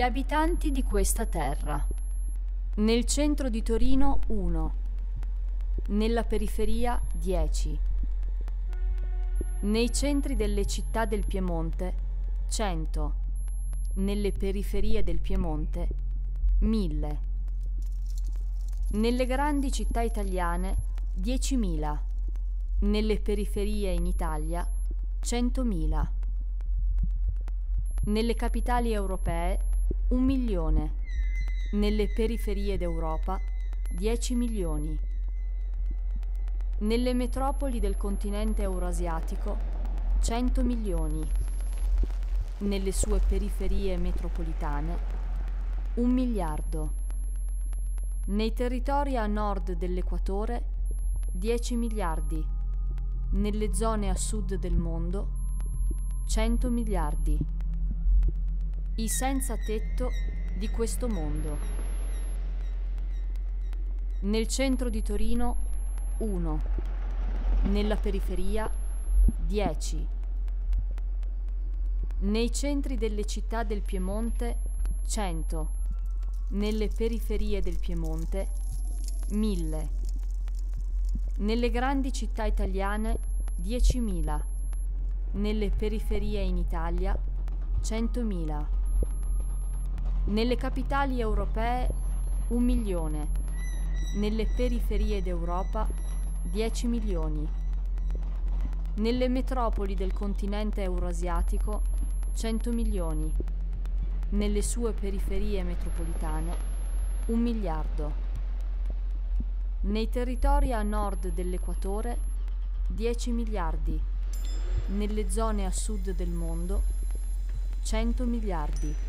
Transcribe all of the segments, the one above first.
Gli abitanti di questa terra. Nel centro di Torino 1. Nella periferia 10. Nei centri delle città del Piemonte 100. Nelle periferie del Piemonte 1000. Nelle grandi città italiane 10.000. Nelle periferie in Italia 100.000. Nelle capitali europee un milione, nelle periferie d'Europa 10 milioni, nelle metropoli del continente eurasiatico 100 milioni, nelle sue periferie metropolitane un miliardo, nei territori a nord dell'equatore 10 miliardi, nelle zone a sud del mondo 100 miliardi i senza tetto di questo mondo. Nel centro di Torino 1, nella periferia 10, nei centri delle città del Piemonte 100, nelle periferie del Piemonte 1000, nelle grandi città italiane 10.000, nelle periferie in Italia 100.000. Nelle capitali europee un milione, nelle periferie d'Europa 10 milioni, nelle metropoli del continente eurasiatico 100 milioni, nelle sue periferie metropolitane un miliardo, nei territori a nord dell'equatore 10 miliardi, nelle zone a sud del mondo 100 miliardi.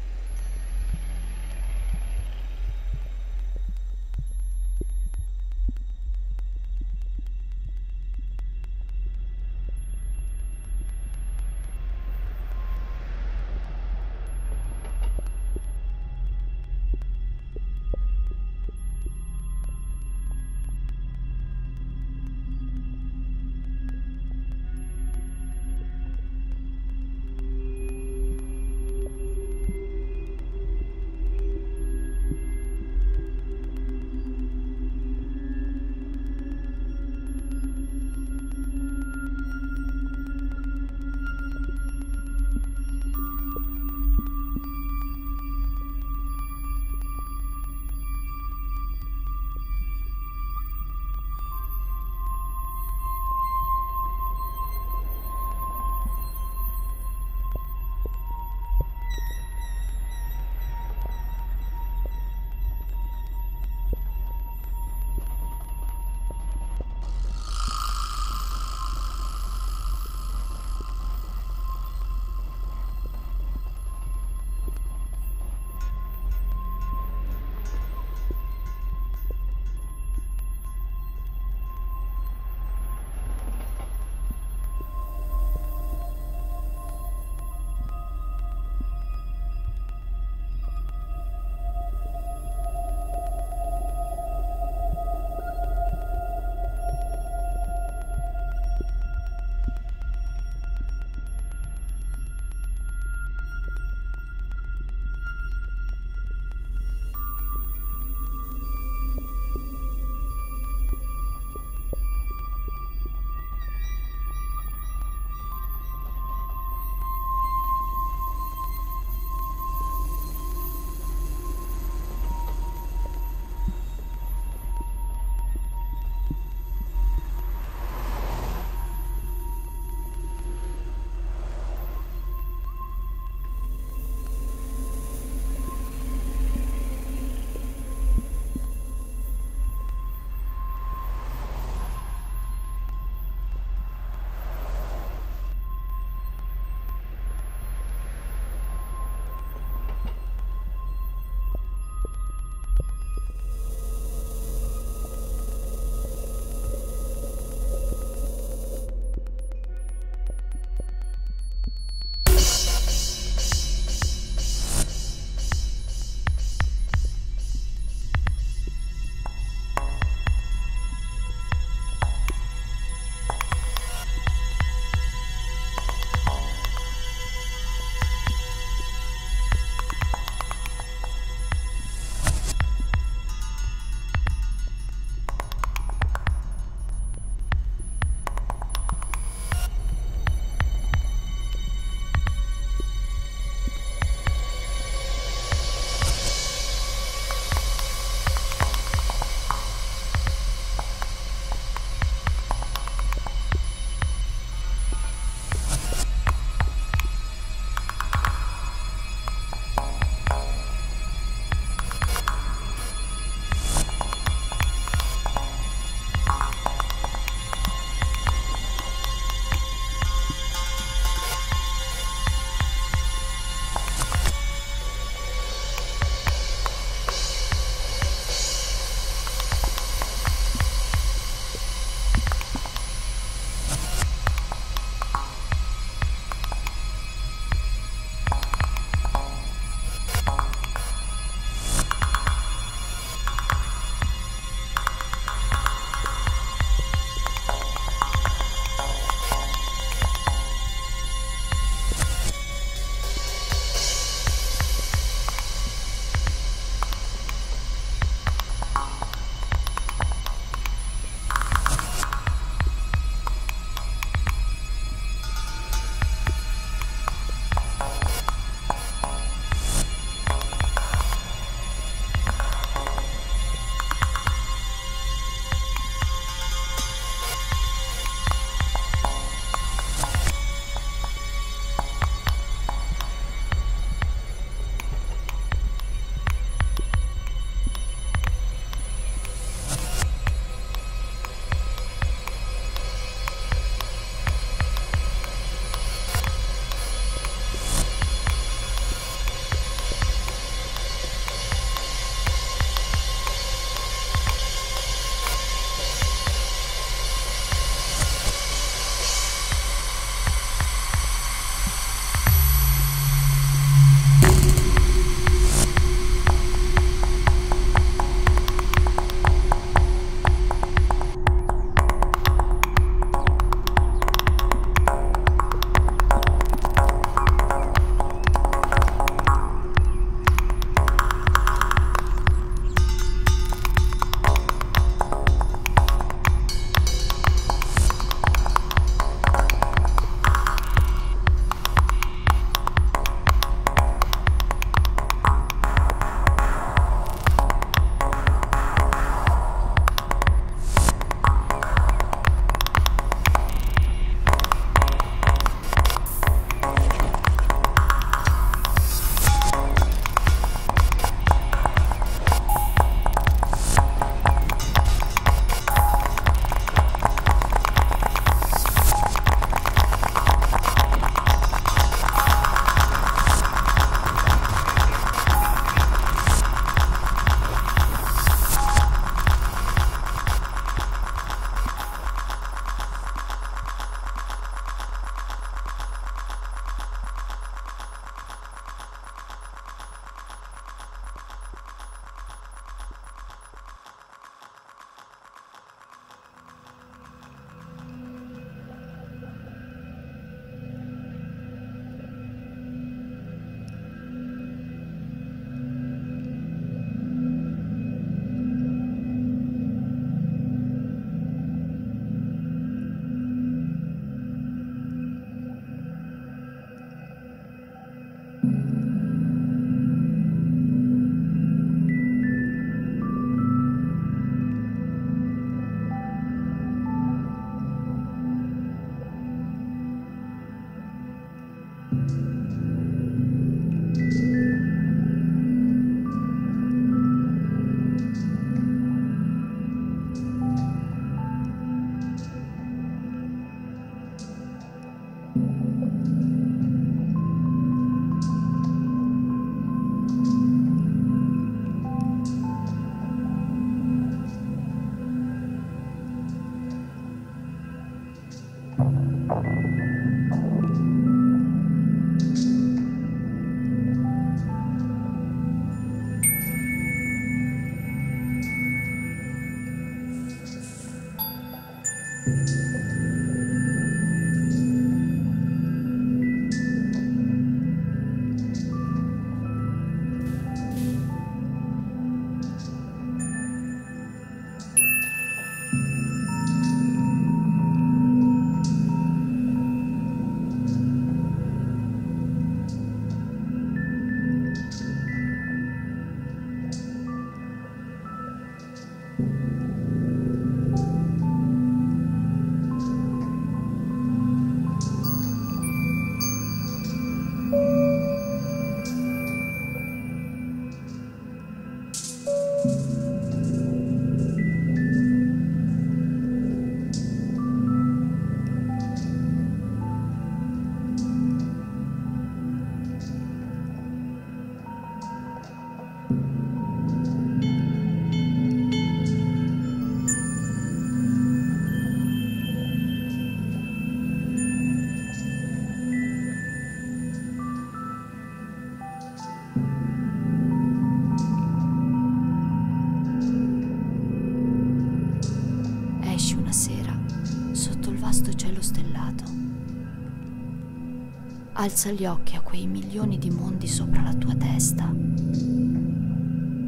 Alza gli occhi a quei milioni di mondi sopra la tua testa.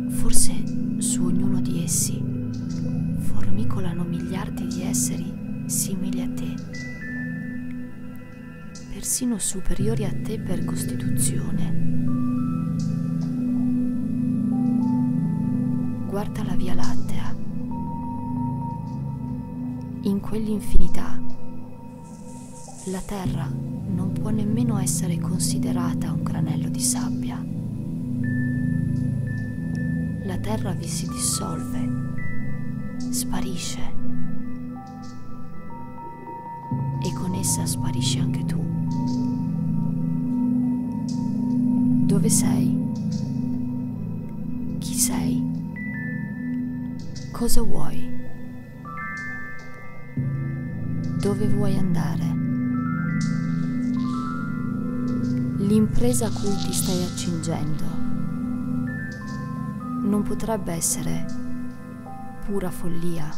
Forse su ognuno di essi formicolano miliardi di esseri simili a te, persino superiori a te per costituzione. Guarda la Via Lattea. In quell'infinità la Terra non può nemmeno essere considerata un granello di sabbia. La Terra vi si dissolve, sparisce e con essa sparisci anche tu. Dove sei? Chi sei? Cosa vuoi? Dove vuoi andare? L'impresa a cui ti stai accingendo non potrebbe essere pura follia.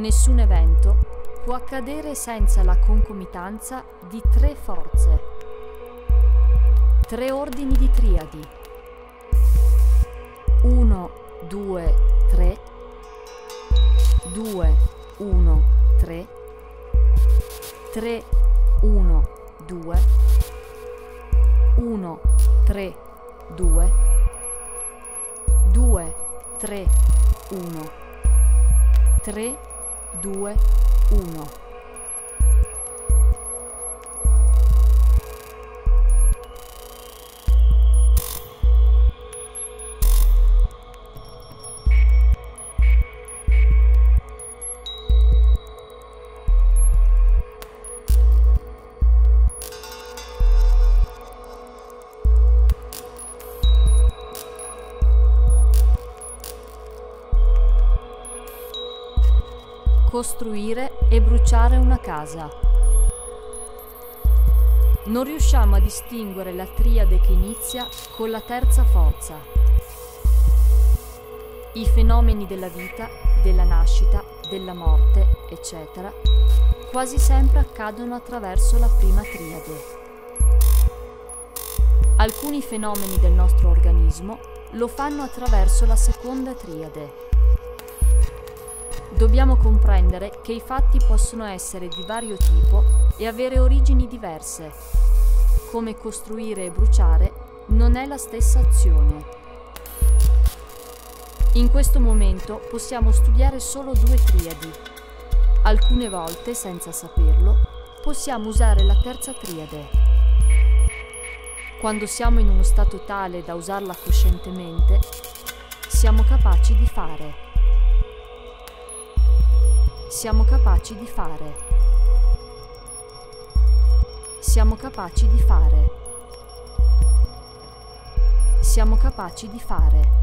Nessun evento può accadere senza la concomitanza di tre forze. Tre ordini di triadi. 1, 2, 3. 2, 1, 3. 3, 1, 2. 1, 3, 2. 2, 3, 1. 3, 2, 1. Costruire e bruciare una casa. Non riusciamo a distinguere la triade che inizia con la terza forza. I fenomeni della vita, della nascita, della morte, eccetera, quasi sempre accadono attraverso la prima triade. Alcuni fenomeni del nostro organismo lo fanno attraverso la seconda triade Dobbiamo comprendere che i fatti possono essere di vario tipo e avere origini diverse. Come costruire e bruciare non è la stessa azione. In questo momento possiamo studiare solo due triadi. Alcune volte, senza saperlo, possiamo usare la terza triade. Quando siamo in uno stato tale da usarla coscientemente, siamo capaci di fare siamo capaci di fare. Siamo capaci di fare. Siamo capaci di fare.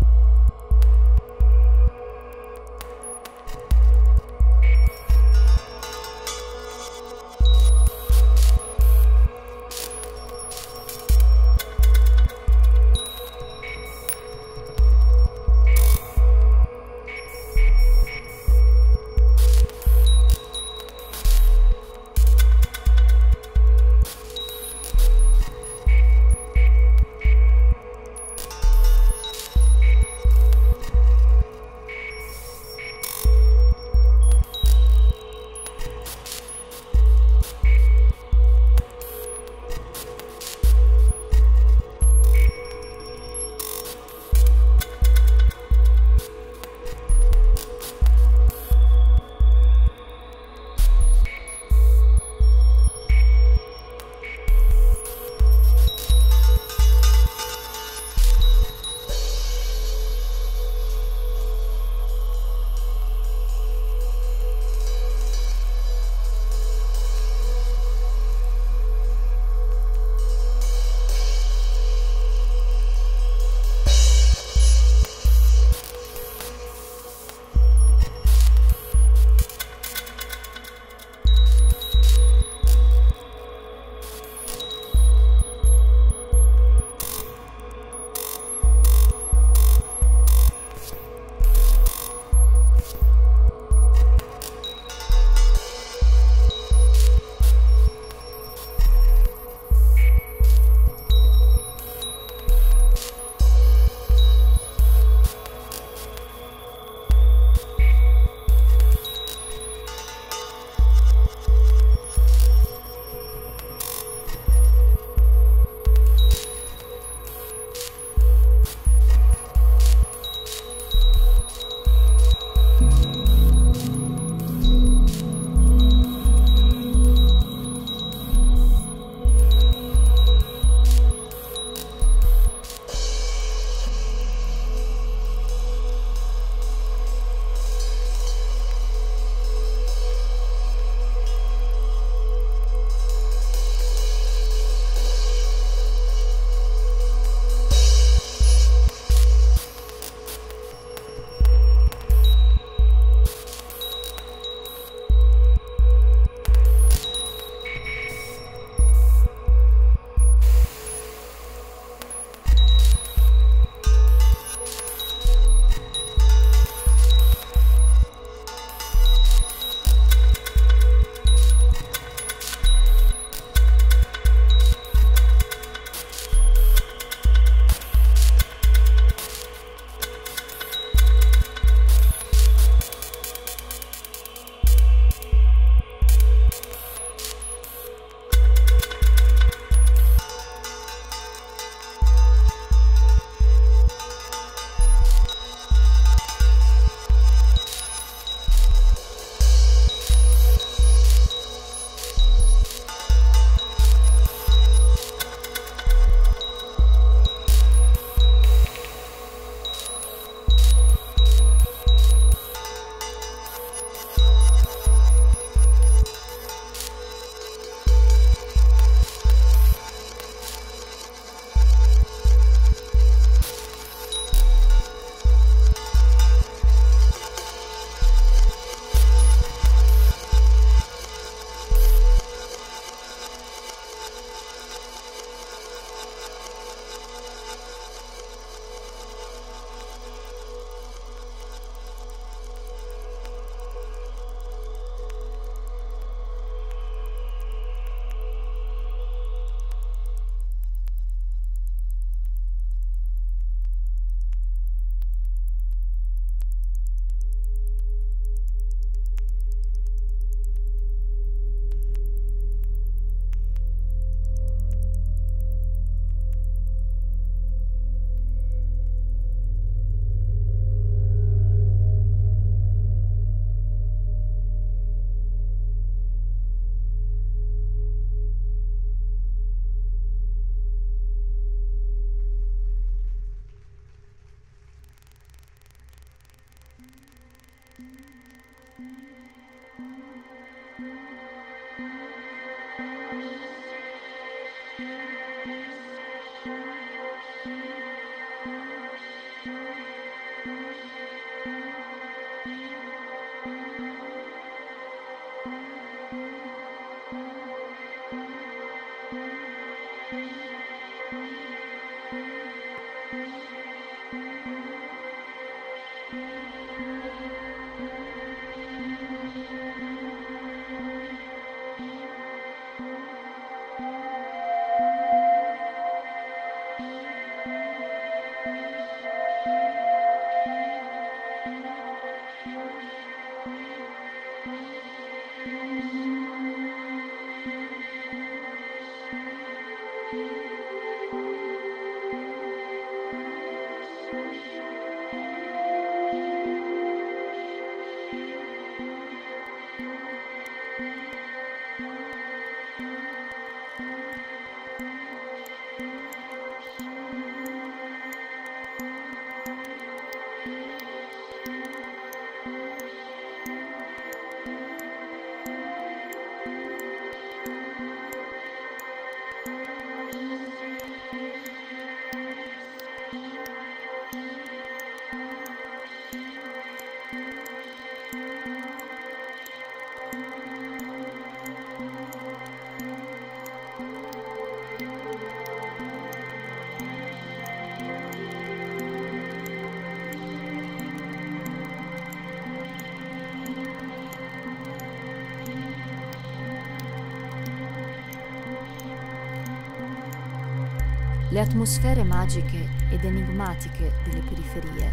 Le atmosfere magiche ed enigmatiche delle periferie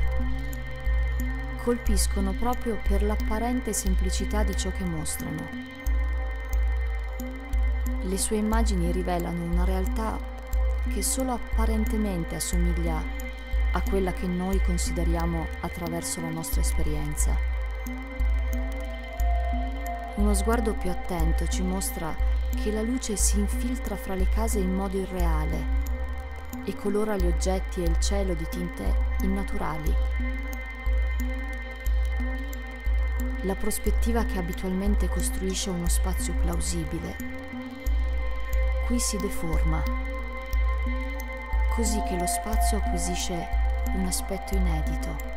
colpiscono proprio per l'apparente semplicità di ciò che mostrano. Le sue immagini rivelano una realtà che solo apparentemente assomiglia a quella che noi consideriamo attraverso la nostra esperienza. Uno sguardo più attento ci mostra che la luce si infiltra fra le case in modo irreale e colora gli oggetti e il cielo di tinte innaturali. La prospettiva che abitualmente costruisce uno spazio plausibile, qui si deforma, così che lo spazio acquisisce un aspetto inedito.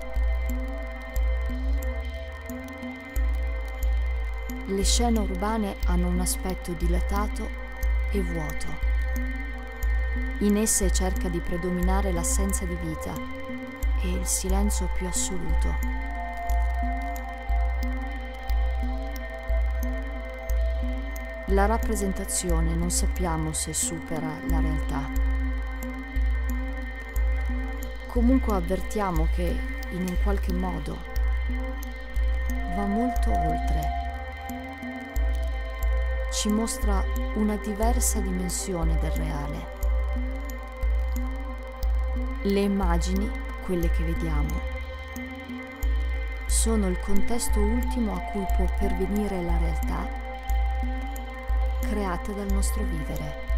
Le scene urbane hanno un aspetto dilatato e vuoto. In esse cerca di predominare l'assenza di vita e il silenzio più assoluto. La rappresentazione non sappiamo se supera la realtà. Comunque avvertiamo che, in un qualche modo, va molto oltre. Ci mostra una diversa dimensione del reale. Le immagini, quelle che vediamo, sono il contesto ultimo a cui può pervenire la realtà creata dal nostro vivere.